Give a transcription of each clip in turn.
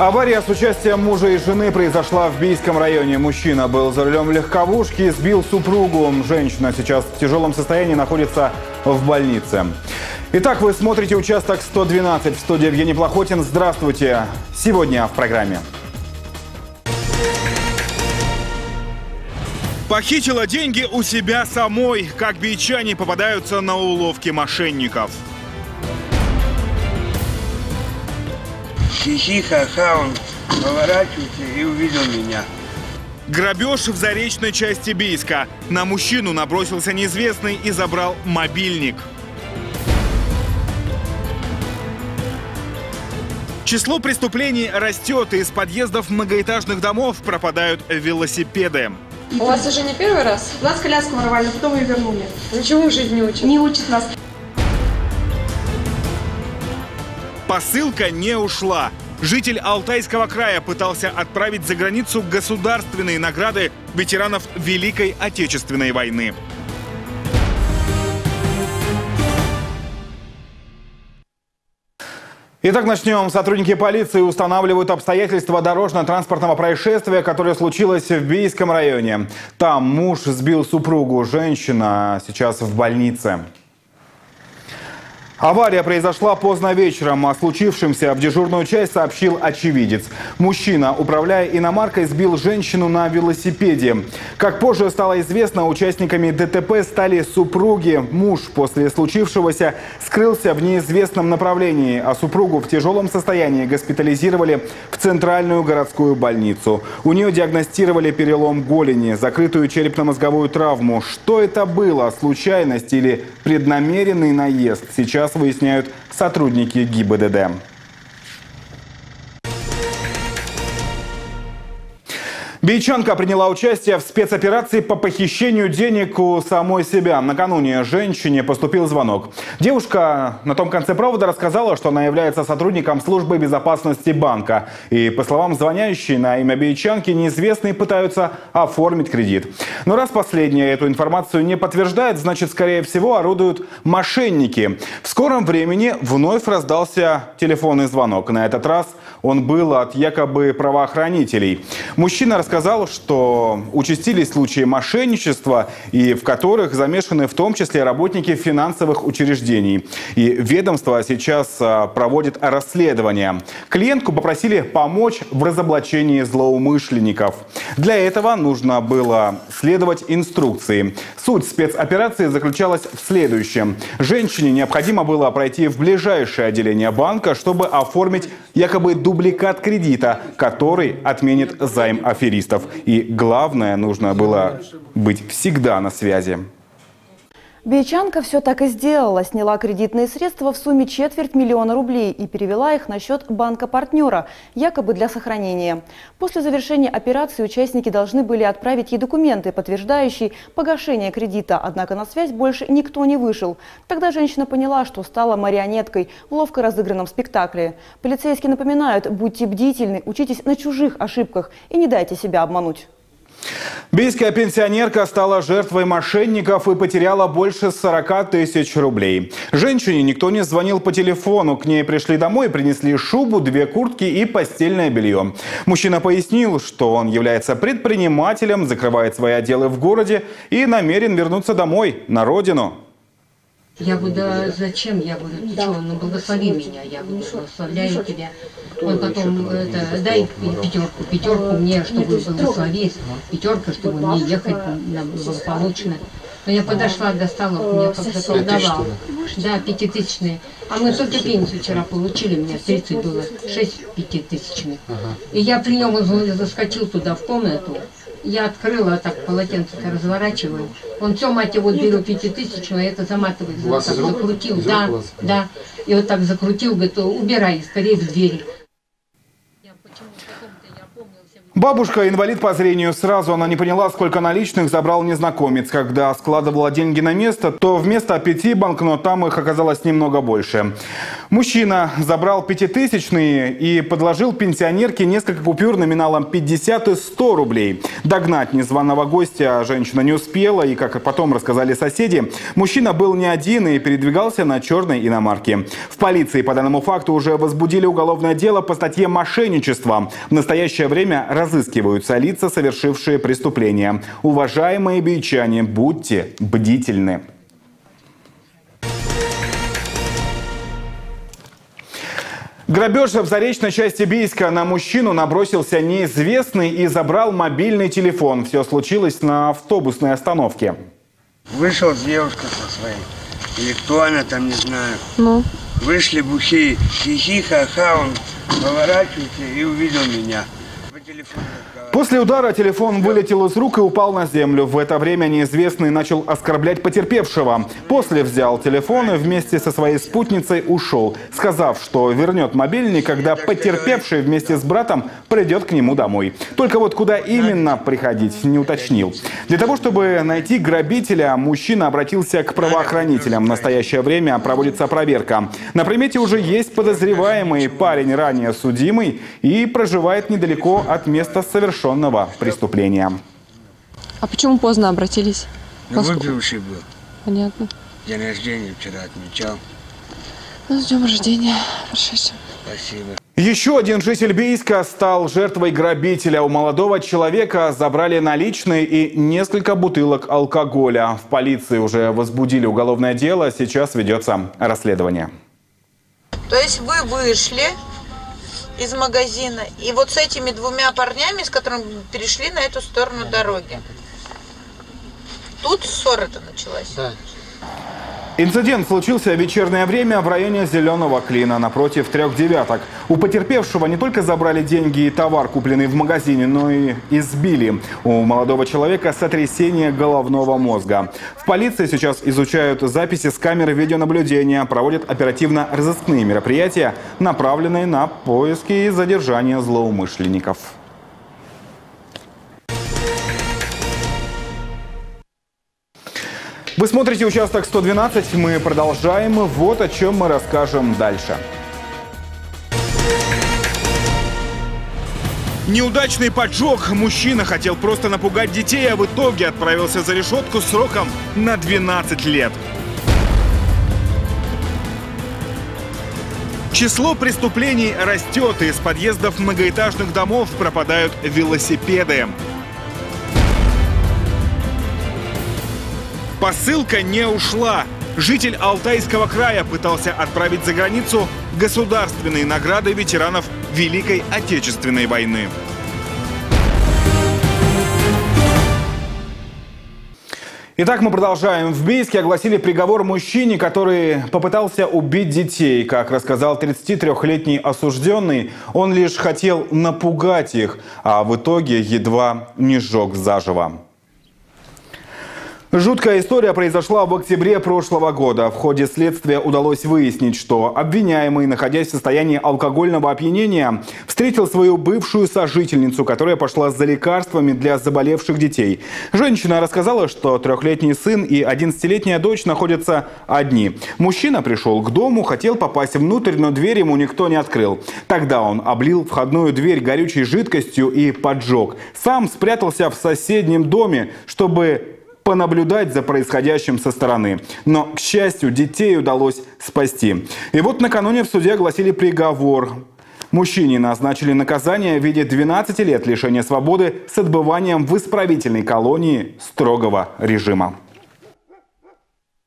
Авария с участием мужа и жены произошла в Бийском районе. Мужчина был за рулем легковушки, сбил супругу. Женщина сейчас в тяжелом состоянии находится в больнице. Итак, вы смотрите участок 112 в студии Евгений Плохотин. Здравствуйте. Сегодня в программе. Похитила деньги у себя самой. Как бичане попадаются на уловки мошенников. Хихи-ха-ха, он поворачивается и увидел меня. Грабеж в заречной части Бийска. На мужчину набросился неизвестный и забрал мобильник. Число преступлений растет, и из подъездов многоэтажных домов пропадают велосипеды. У вас уже не первый раз? У нас коляску воровали, но потом ее вернули. Ничего жизнь не учит. Не учит нас. Посылка не ушла. Житель Алтайского края пытался отправить за границу государственные награды ветеранов Великой Отечественной войны. Итак, начнем. Сотрудники полиции устанавливают обстоятельства дорожно-транспортного происшествия, которое случилось в Бийском районе. Там муж сбил супругу, женщина сейчас в больнице. Авария произошла поздно вечером. О случившемся в дежурную часть сообщил очевидец. Мужчина, управляя иномаркой, сбил женщину на велосипеде. Как позже стало известно, участниками ДТП стали супруги. Муж после случившегося скрылся в неизвестном направлении, а супругу в тяжелом состоянии госпитализировали в центральную городскую больницу. У нее диагностировали перелом голени, закрытую черепно-мозговую травму. Что это было, случайность или преднамеренный наезд, сейчас сейчас выясняют сотрудники ГИБДД. Бичанка приняла участие в спецоперации по похищению денег у самой себя. Накануне женщине поступил звонок. Девушка на том конце провода рассказала, что она является сотрудником службы безопасности банка. И, по словам звонящей, на имя Бичанки неизвестные пытаются оформить кредит. Но раз последняя эту информацию не подтверждает, значит, скорее всего, орудуют мошенники. В скором времени вновь раздался телефонный звонок. На этот раз он был от якобы правоохранителей. Мужчина рассказал, что участились случаи мошенничества, и в которых замешаны в том числе работники финансовых учреждений. И ведомство сейчас а, проводит расследование. Клиентку попросили помочь в разоблачении злоумышленников. Для этого нужно было следовать инструкции. Суть спецоперации заключалась в следующем. Женщине необходимо было пройти в ближайшее отделение банка, чтобы оформить якобы дубликат кредита, который отменит займ аферистов. И главное, нужно было быть всегда на связи. Бичанка все так и сделала. Сняла кредитные средства в сумме четверть миллиона рублей и перевела их на счет банка-партнера, якобы для сохранения. После завершения операции участники должны были отправить ей документы, подтверждающие погашение кредита. Однако на связь больше никто не вышел. Тогда женщина поняла, что стала марионеткой в ловко разыгранном спектакле. Полицейские напоминают, будьте бдительны, учитесь на чужих ошибках и не дайте себя обмануть. Бийская пенсионерка стала жертвой мошенников и потеряла больше 40 тысяч рублей. Женщине никто не звонил по телефону. К ней пришли домой принесли шубу, две куртки и постельное белье. Мужчина пояснил, что он является предпринимателем, закрывает свои отделы в городе и намерен вернуться домой, на родину. Я буду, зачем я буду, да. что, ну благослови меня, я буду, благословляю тебя. Он потом, это, дай пятерку, пятерку мне, чтобы благословить, пятерка, чтобы мне ехать на благополучно. Но я подошла, достала, у меня как заколдовал. Да, пятитысячные. А мы только пенсию вчера получили, у меня 30 было, 6 пятитысячных. И я при нем заскочил туда в комнату, я открыла, так полотенце разворачиваю. Он все, мать его, берет пятитысячную, а это заматывает. Вот так закрутил, да, да. И вот так закрутил, говорит, убирай скорее в двери. Бабушка инвалид по зрению. Сразу она не поняла, сколько наличных забрал незнакомец. Когда складывала деньги на место, то вместо пяти банкнот там их оказалось немного больше. Мужчина забрал пятитысячные и подложил пенсионерке несколько купюр номиналом 50 и 100 рублей. Догнать незваного гостя женщина не успела, и, как потом рассказали соседи, мужчина был не один и передвигался на черной иномарке. В полиции по данному факту уже возбудили уголовное дело по статье «Мошенничество». В настоящее время разыскиваются лица, совершившие преступления. Уважаемые бичане, будьте бдительны. Грабеж в заречной части Бийска на мужчину набросился неизвестный и забрал мобильный телефон. Все случилось на автобусной остановке. Вышел девушка со своей. Или кто она там, не знаю. Ну? Вышли бухие. Хихи, ха-ха, он поворачивается и увидел меня. После удара телефон вылетел из рук и упал на землю. В это время неизвестный начал оскорблять потерпевшего. После взял телефон и вместе со своей спутницей ушел, сказав, что вернет мобильник, когда потерпевший вместе с братом придет к нему домой. Только вот куда именно приходить, не уточнил. Для того, чтобы найти грабителя, мужчина обратился к правоохранителям. В настоящее время проводится проверка. На примете уже есть подозреваемый парень, ранее судимый, и проживает недалеко от места совершенного преступления. А почему поздно обратились? Ну, выпивший был. Понятно. День рождения вчера отмечал. Ну, с днем рождения, прошедшим. Спасибо. Еще один житель Бийска стал жертвой грабителя. У молодого человека забрали наличные и несколько бутылок алкоголя. В полиции уже возбудили уголовное дело. Сейчас ведется расследование. То есть вы вышли из магазина и вот с этими двумя парнями, с которыми перешли на эту сторону дороги. Тут ссора-то началась. Инцидент случился в вечернее время в районе Зеленого Клина, напротив трех девяток. У потерпевшего не только забрали деньги и товар, купленный в магазине, но и избили. У молодого человека сотрясение головного мозга. В полиции сейчас изучают записи с камеры видеонаблюдения, проводят оперативно-розыскные мероприятия, направленные на поиски и задержание злоумышленников. Вы смотрите участок 112. Мы продолжаем. Вот о чем мы расскажем дальше. Неудачный поджог. Мужчина хотел просто напугать детей, а в итоге отправился за решетку сроком на 12 лет. Число преступлений растет, и из подъездов многоэтажных домов пропадают велосипеды. Посылка не ушла. Житель Алтайского края пытался отправить за границу государственные награды ветеранов Великой Отечественной войны. Итак, мы продолжаем. В Бийске огласили приговор мужчине, который попытался убить детей. Как рассказал 33-летний осужденный, он лишь хотел напугать их, а в итоге едва не сжег заживо. Жуткая история произошла в октябре прошлого года. В ходе следствия удалось выяснить, что обвиняемый, находясь в состоянии алкогольного опьянения, встретил свою бывшую сожительницу, которая пошла за лекарствами для заболевших детей. Женщина рассказала, что трехлетний сын и 11-летняя дочь находятся одни. Мужчина пришел к дому, хотел попасть внутрь, но дверь ему никто не открыл. Тогда он облил входную дверь горючей жидкостью и поджег. Сам спрятался в соседнем доме, чтобы понаблюдать за происходящим со стороны. Но, к счастью, детей удалось спасти. И вот накануне в суде огласили приговор. Мужчине назначили наказание в виде 12 лет лишения свободы с отбыванием в исправительной колонии строгого режима.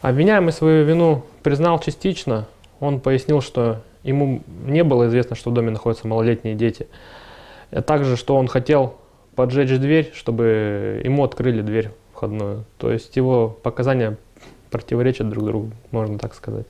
Обвиняемый свою вину признал частично. Он пояснил, что ему не было известно, что в доме находятся малолетние дети. А также, что он хотел поджечь дверь, чтобы ему открыли дверь входную. То есть его показания противоречат друг другу, можно так сказать.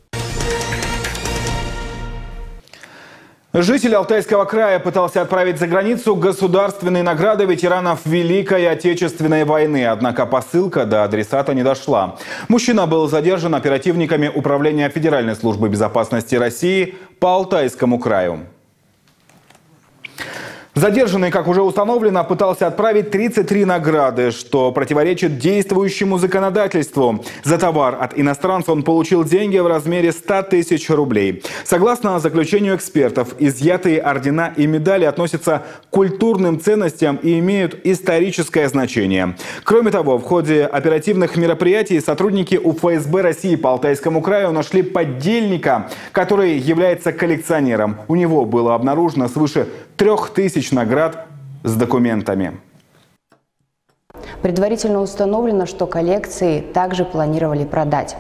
Житель Алтайского края пытался отправить за границу государственные награды ветеранов Великой Отечественной войны. Однако посылка до адресата не дошла. Мужчина был задержан оперативниками Управления Федеральной службы безопасности России по Алтайскому краю. Задержанный, как уже установлено, пытался отправить 33 награды, что противоречит действующему законодательству. За товар от иностранца он получил деньги в размере 100 тысяч рублей. Согласно заключению экспертов, изъятые ордена и медали относятся к культурным ценностям и имеют историческое значение. Кроме того, в ходе оперативных мероприятий сотрудники УФСБ России по Алтайскому краю нашли поддельника, который является коллекционером. У него было обнаружено свыше трех тысяч наград с документами. Предварительно установлено, что коллекции также планировали продать.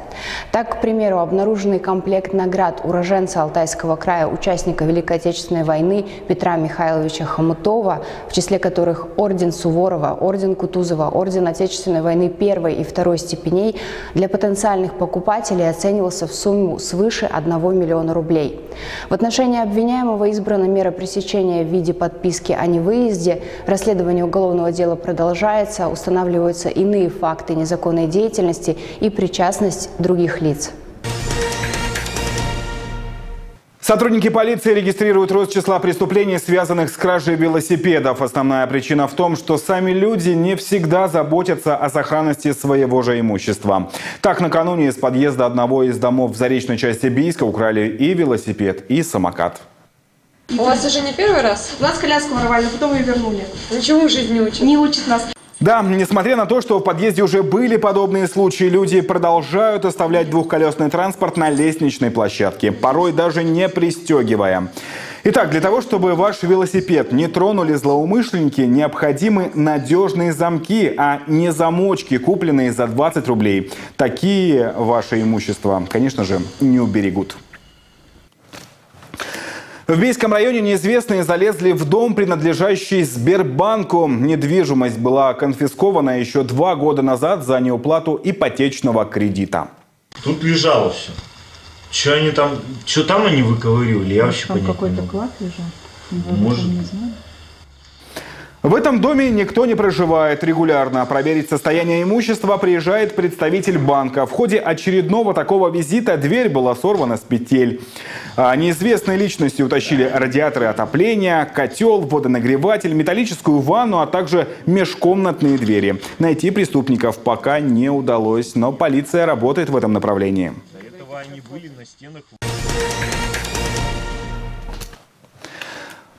Так, к примеру, обнаруженный комплект наград уроженца Алтайского края, участника Великой Отечественной войны Петра Михайловича Хомутова, в числе которых Орден Суворова, Орден Кутузова, Орден Отечественной войны первой и второй степеней, для потенциальных покупателей оценивался в сумму свыше 1 миллиона рублей. В отношении обвиняемого избрана мера пресечения в виде подписки о невыезде. Расследование уголовного дела продолжается, устанавливаются иные факты незаконной деятельности и причастность других лиц. Сотрудники полиции регистрируют рост числа преступлений, связанных с кражей велосипедов. Основная причина в том, что сами люди не всегда заботятся о сохранности своего же имущества. Так, накануне из подъезда одного из домов в заречной части Бийска украли и велосипед, и самокат. У вас уже не первый раз? У нас коляску воровали, но потом ее вернули. Ничего жизнь не учит? Не учит нас. Да, несмотря на то, что в подъезде уже были подобные случаи, люди продолжают оставлять двухколесный транспорт на лестничной площадке, порой даже не пристегивая. Итак, для того, чтобы ваш велосипед не тронули злоумышленники, необходимы надежные замки, а не замочки, купленные за 20 рублей. Такие ваше имущество, конечно же, не уберегут. В Бийском районе неизвестные залезли в дом, принадлежащий Сбербанку. Недвижимость была конфискована еще два года назад за неуплату ипотечного кредита. Тут лежало все. Что они там, что там они выковыривали, я вообще Там не какой-то клад лежал? Может. Не знаю. В этом доме никто не проживает регулярно. Проверить состояние имущества приезжает представитель банка. В ходе очередного такого визита дверь была сорвана с петель. А Неизвестные личности утащили радиаторы отопления, котел, водонагреватель, металлическую ванну, а также межкомнатные двери. Найти преступников пока не удалось, но полиция работает в этом направлении. До этого они были на стенах.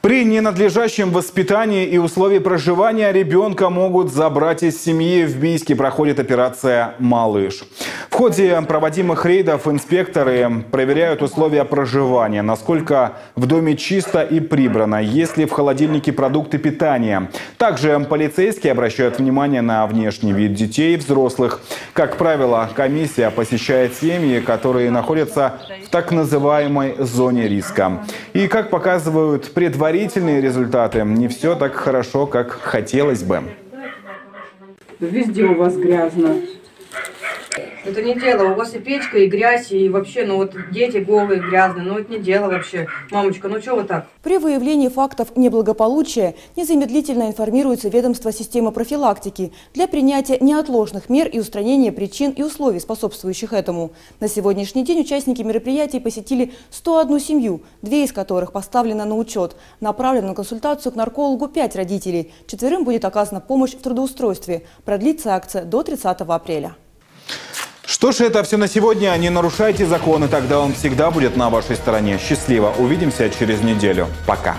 При ненадлежащем воспитании и условии проживания ребенка могут забрать из семьи. В Бийске проходит операция «Малыш». В ходе проводимых рейдов инспекторы проверяют условия проживания, насколько в доме чисто и прибрано, есть ли в холодильнике продукты питания. Также полицейские обращают внимание на внешний вид детей и взрослых. Как правило, комиссия посещает семьи, которые находятся в так называемой зоне риска. И, как показывают предварительные результаты, не все так хорошо, как хотелось бы. Везде у вас грязно. Это не дело, у вас и печка, и грязь, и вообще, ну вот дети голые, грязные, ну это не дело вообще. Мамочка, ну что вы так? При выявлении фактов неблагополучия незамедлительно информируется ведомство системы профилактики для принятия неотложных мер и устранения причин и условий, способствующих этому. На сегодняшний день участники мероприятий посетили 101 семью, две из которых поставлены на учет. Направлено на консультацию к наркологу 5 родителей. Четверым будет оказана помощь в трудоустройстве. Продлится акция до 30 апреля. Что ж, это все на сегодня. Не нарушайте законы, тогда он всегда будет на вашей стороне. Счастливо. Увидимся через неделю. Пока.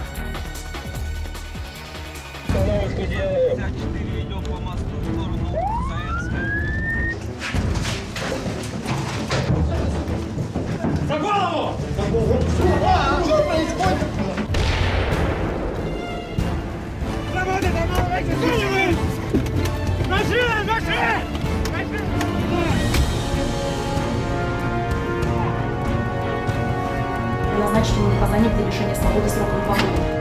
Машина, машина! Назначить ему наказание для лишения свободы сроком два года.